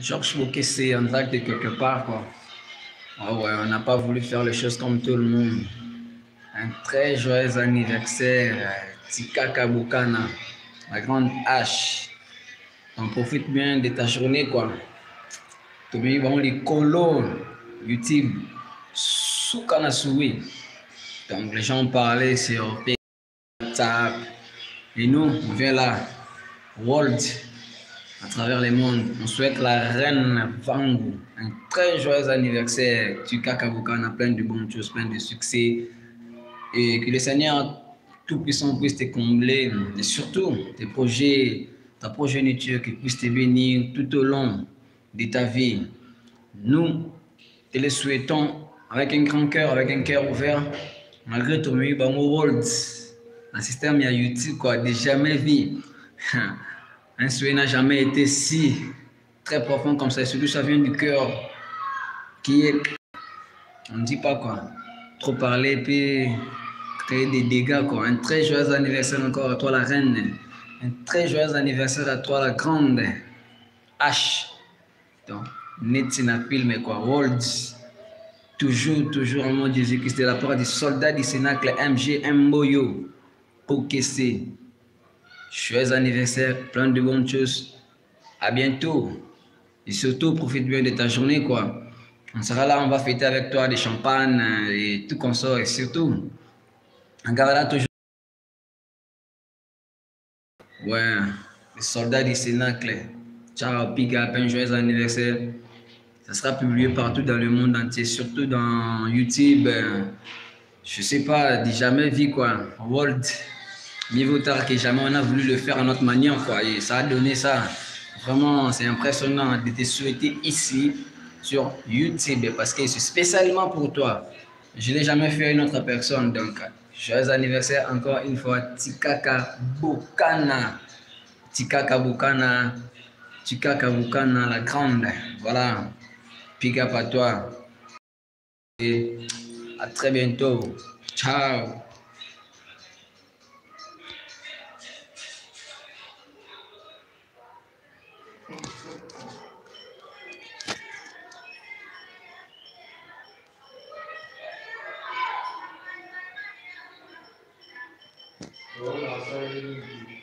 Georges c'est en direct de quelque part, quoi. Ah ouais, on n'a pas voulu faire les choses comme tout le monde. Un très joyeux anniversaire, Tika Kabukana, la grande H. On profite bien de ta journée, quoi. Tu bon, les colos, YouTube, Soukana Soui. Donc, les gens parlaient sur WhatsApp. Et nous, on vient là, World à travers le monde. On souhaite la reine Vangu un très joyeux anniversaire. Tuka a plein de bonnes choses, plein de succès. Et que le Seigneur Tout-Puissant puisse te combler. Et surtout, tes projets, ta progéniture, qui puisse te bénir tout au long de ta vie. Nous te le souhaitons avec un grand cœur, avec un cœur ouvert, malgré tout, mais world, un système, YouTube, quoi, de jamais vu. Un souhait n'a jamais été si très profond comme ça. Celui ça vient du cœur qui est. On ne dit pas quoi. Trop parler puis créer des dégâts quoi. Un très joyeux anniversaire encore à toi la reine. Un très joyeux anniversaire à toi la grande. H. Donc, Netsinapil, mais quoi. Worlds. Toujours, toujours en mode Jésus-Christ de la part des soldats du Sénacle MG Mboyo. c'est Joyeux anniversaire, plein de bonnes choses. À bientôt. Et surtout, profite bien de ta journée, quoi. On sera là, on va fêter avec toi des champagnes euh, et tout qu'on sort. Et surtout, on gardera toujours. Ouais, les soldats du Cénacle. Ciao, Piga, un joyeux anniversaire. Ça sera publié partout dans le monde entier, surtout dans YouTube. Je sais pas, jamais vu quoi. World mieux vaut tard que jamais on a voulu le faire à notre manière, quoi. Et ça a donné ça. Vraiment, c'est impressionnant de te souhaiter ici sur YouTube parce que c'est spécialement pour toi. Je ne l'ai jamais fait à une autre personne. Donc, joyeux anniversaire encore une fois, Tikaka Bukana. Tikaka Bukana. Tikaka Bukana, la grande. Voilà. Pick up à toi. Et à très bientôt. Ciao. 我那孙